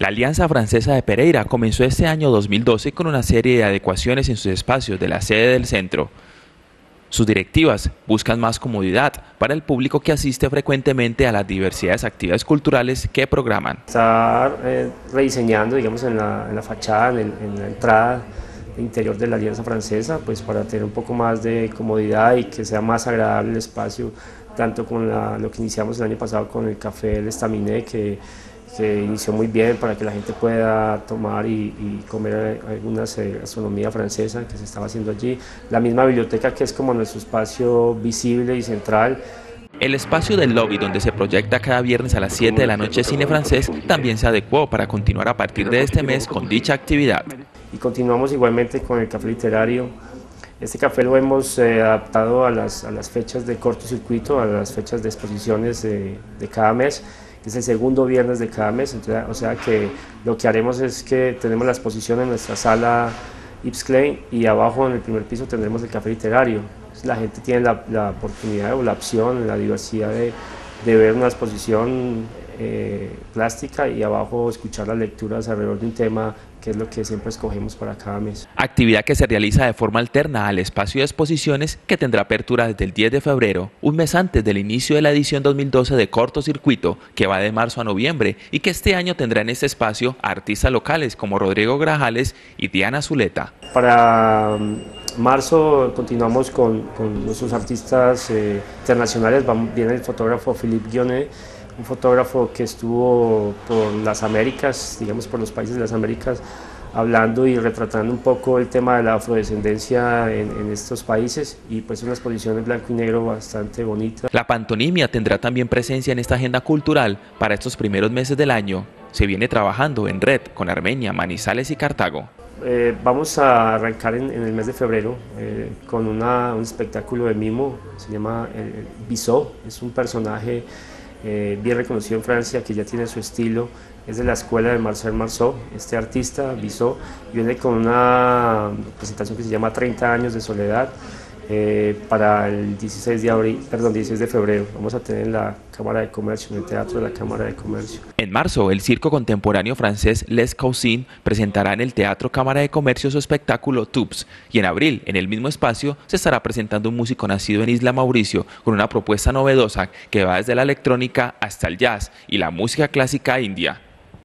La Alianza Francesa de Pereira comenzó este año 2012 con una serie de adecuaciones en sus espacios de la sede del centro. Sus directivas buscan más comodidad para el público que asiste frecuentemente a las diversidades actividades culturales que programan. Está eh, rediseñando, digamos, en la, fachada, en, la entrada interior de la Alianza Francesa, pues para tener un poco más de comodidad y que sea más agradable el espacio, tanto con lo que iniciamos el año pasado con el café El Estaminé, que se inició muy bien para que la gente pueda tomar y, comer alguna gastronomía francesa que se estaba haciendo allí. La misma biblioteca que es como nuestro espacio visible y central. El espacio del lobby donde se proyecta cada viernes a las 7 de la noche cine francés también se adecuó para continuar a partir de este mes con dicha actividad. Y continuamos igualmente con el café literario. Este café lo hemos eh, adaptado a las, a las, fechas de cortocircuito, a las fechas de exposiciones de cada mes es el segundo viernes de cada mes, o sea que lo que haremos es que tenemos la exposición en nuestra sala Ips Klein y abajo en el primer piso tendremos el café literario. La gente tiene la, la oportunidad o la opción, la diversidad de, de ver una exposición eh, plástica y abajo escuchar las lecturas alrededor de un tema que es lo que siempre escogemos para cada mes. Actividad que se realiza de forma alterna al espacio de exposiciones que tendrá apertura desde el 10 de febrero, un mes antes del inicio de la edición 2012 de Cortocircuito, que va de marzo a noviembre y que este año tendrá en este espacio artistas locales como Rodrigo Grajales y Diana Zuleta. Para mm, marzo continuamos con, nuestros artistas eh, internacionales, viene el fotógrafo Philippe Guionet, un fotógrafo que estuvo por las Américas, digamos por los países de las Américas, hablando y retratando un poco el tema de la afrodescendencia en, estos países y pues una exposición en blanco y negro bastante bonita. La pantonimia tendrá también presencia en esta agenda cultural para estos primeros meses del año. Se viene trabajando en red con Armenia, Manizales y Cartago. Eh, vamos a arrancar en, el mes de febrero eh, con un espectáculo de mimo, se llama el Bisó, es un personaje eh, bien reconocido en Francia, que ya tiene su estilo, es de la escuela de Marcel Marceau, este artista, Bissot, viene con una presentación que se llama 30 años de soledad, eh, para el 16 de abril, perdón, 16 de febrero. Vamos a tener en la Cámara de Comercio, en el Teatro de la Cámara de Comercio. En marzo, el circo contemporáneo francés Les Cousins presentará en el Teatro Cámara de Comercio su espectáculo Tubes y en abril, en el mismo espacio, se estará presentando un músico nacido en Isla Mauricio con una propuesta novedosa que va desde la electrónica hasta el jazz y la música clásica india.